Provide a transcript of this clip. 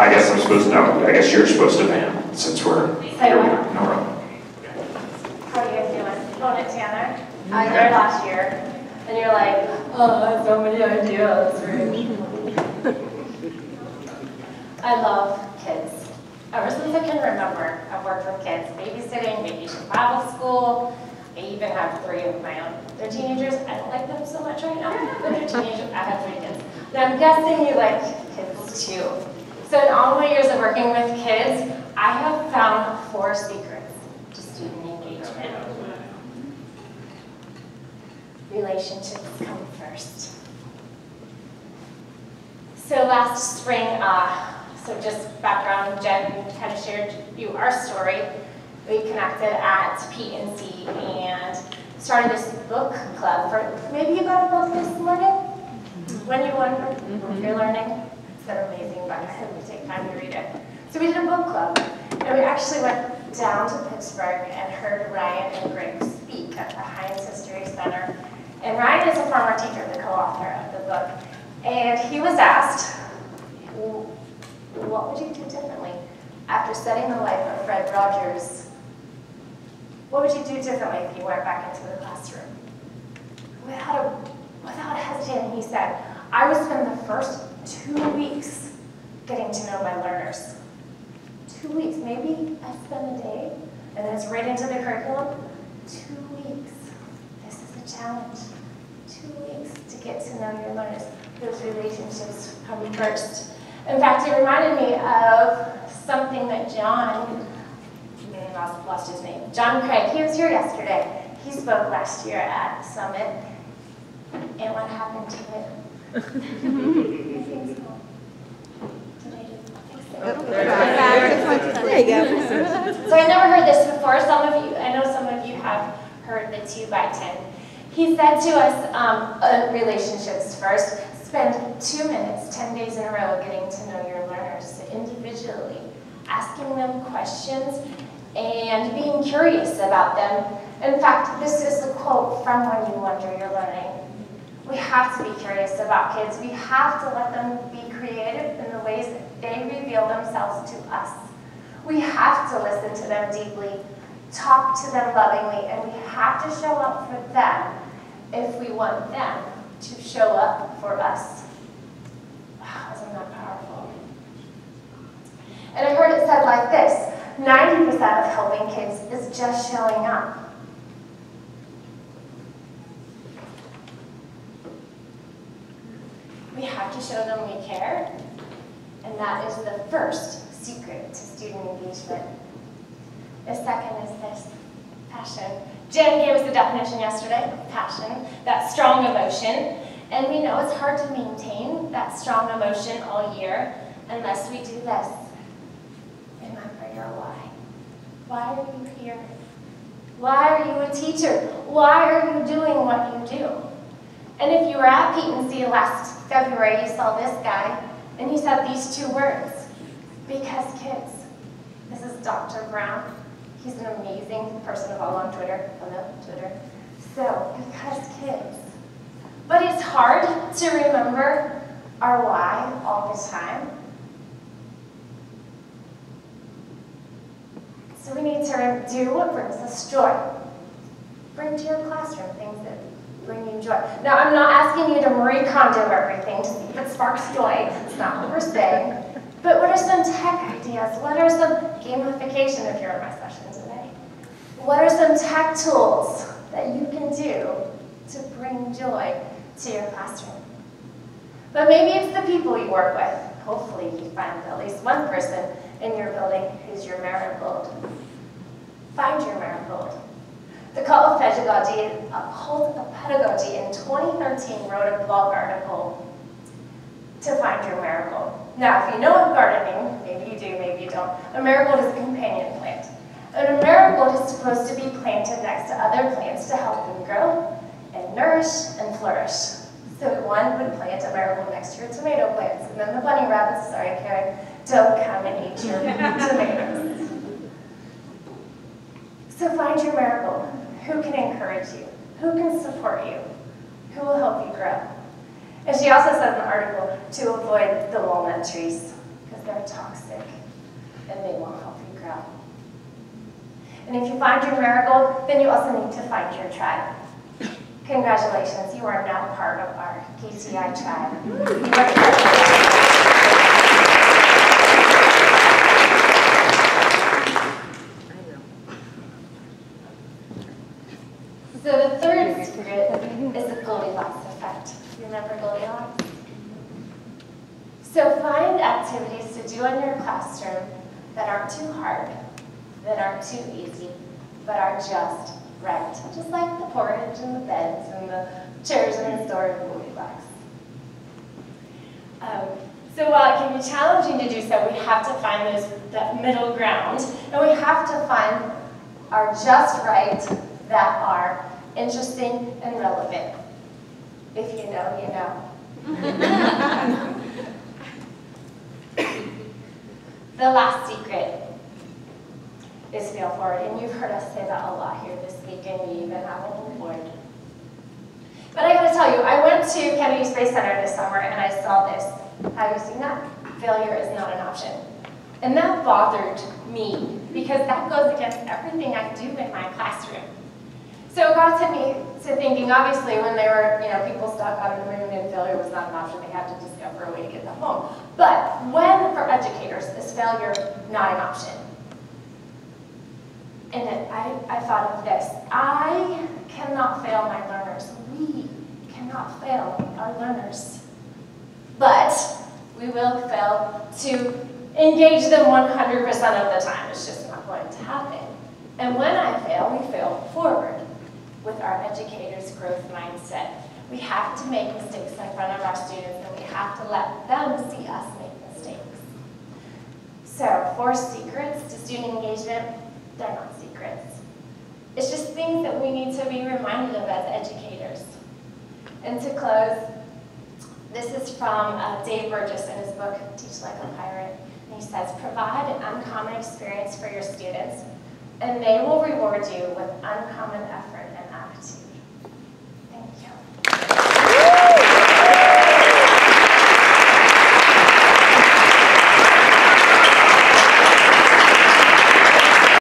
I guess I'm supposed to know. I guess you're supposed to, know since we're. Say what? No problem. How are you guys doing? Going at Tanner? Mm-hmm. I was there last year, and you're like, oh, I have so many ideas, right? I love kids. Ever since I can remember, I've worked with kids, babysitting, vacation Bible school. I even have three of my own. They're teenagers. I don't like them so much right now, but they're teenagers. I have three kids. And I'm guessing you like kids too. So in all my years of working with kids, I have found four secrets to student engagement. Relationships come first. So last spring, uh, so just background, Jen kind of shared you our story. We connected at PETE&C and started this book club for, maybe you got a book this morning? When you wonder if you're learning? An amazing I hope you take time to read it. So we did a book club, and we actually went down to Pittsburgh and heard Ryan and Gregg speak at the Heinz History Center. And Ryan is a former teacher, the co-author of the book. And he was asked, what would you do differently after studying the life of Fred Rogers? What would you do differently if you went back into the classroom? Without, a, without hesitating, he said, I would spend the first getting to know my learners. Two weeks, maybe I spend a day, and then it's right into the curriculum. Two weeks. This is a challenge. Two weeks to get to know your learners. Those relationships come first. In fact, it reminded me of something that John, I lost, lost his name, John Craig, he was here yesterday. He spoke last year at Summit. And what happened to it? I think so. Did I do? I think so. There you go. So I never heard this before. Some of you, I know some of you have heard the two by ten. He said to us, um, uh, relationships first, spend two minutes, 10 days in a row getting to know your learners individually, asking them questions and being curious about them. In fact, this is the quote from When You Wonder You're Learning. We have to be curious about kids. We have to let them be creative the ways that they reveal themselves to us. We have to listen to them deeply, talk to them lovingly, and we have to show up for them if we want them to show up for us. Wow, isn't that powerful? And I heard it said like this 90% of helping kids is just showing up. We have to show them we care, and that is the first secret to student engagement. The second is this passion. Jen gave us the definition yesterday passion, that strong emotion. And we know it's hard to maintain that strong emotion all year unless we do this. Remember your why. Why are you here? Why are you a teacher? Why are you doing what you do? And if you were at PETE&C last February, you saw this guy, and he said these two words, because kids. This is Dr. Brown. He's an amazing person to follow on Twitter. Hello, Twitter. So, because kids. But it's hard to remember our why all the time. So we need to do what brings us joy. Bring to your classroom things that bring you joy. Now, I'm not asking you to Marie Kondo everything to see if it sparks joy. Not what we're saying. But what are some tech ideas? What are some gamification if you're in my session today? What are some tech tools that you can do to bring joy to your classroom? But maybe it's the people you work with. Hopefully you find at least one person in your building who's your marigold. Find your marigold. The Cult of Pedagogy, a Cult of Pedagogy in 2013 wrote a blog article to find your marigold. Now, if you know of gardening, maybe you do, maybe you don't, a marigold is a companion plant. And a marigold is supposed to be planted next to other plants to help them grow and nourish and flourish. So one would plant a marigold next to your tomato plants, and then the bunny rabbits, sorry Karen, don't come and eat your tomatoes. So find your marigold. Who can encourage you? Who can support you? Who will help you grow? And she also says in the article to avoid the walnut trees. because they're toxic and they won't help you grow. And if you find your marigold, then you also need to find your tribe. Congratulations, you are now part of our KTI tribe. You are- So the third secret is the Goldilocks effect. You remember Goldilocks? So find activities to do in your classroom that aren't too hard, that aren't too easy, but are just right. Just like the porridge and the beds and the chairs in the store of Goldilocks. Um, so while it can be challenging to do so, we have to find those, that middle ground, and we have to find our just right that are interesting and relevant. If you know, you know. the last secret is fail forward, and you've heard us say that a lot here this week, and we even have a board. But I gotta tell you, I went to Kennedy Space Center this summer and I saw this. Have you seen that? Failure is not an option. And that bothered me because that goes against everything I do in my classroom. So it got to me to thinking, obviously, when there were, you know, people stuck on the moon and failure was not an option, they had to discover a way to get them home. But when, for educators, is failure not an option? And it, I, I thought of this. I cannot fail my learners. We cannot fail our learners. But we will fail to engage them 100% of the time. It's just not going to happen. And when I fail, we fail educators' growth mindset. We have to make mistakes in front of our students, and we have to let them see us make mistakes. So, four secrets to student engagement, they're not secrets. It's just things that we need to be reminded of as educators. And to close, this is from uh, Dave Burgess in his book, Teach Like a Pirate. And he says, provide an uncommon experience for your students, and they will reward you with uncommon effort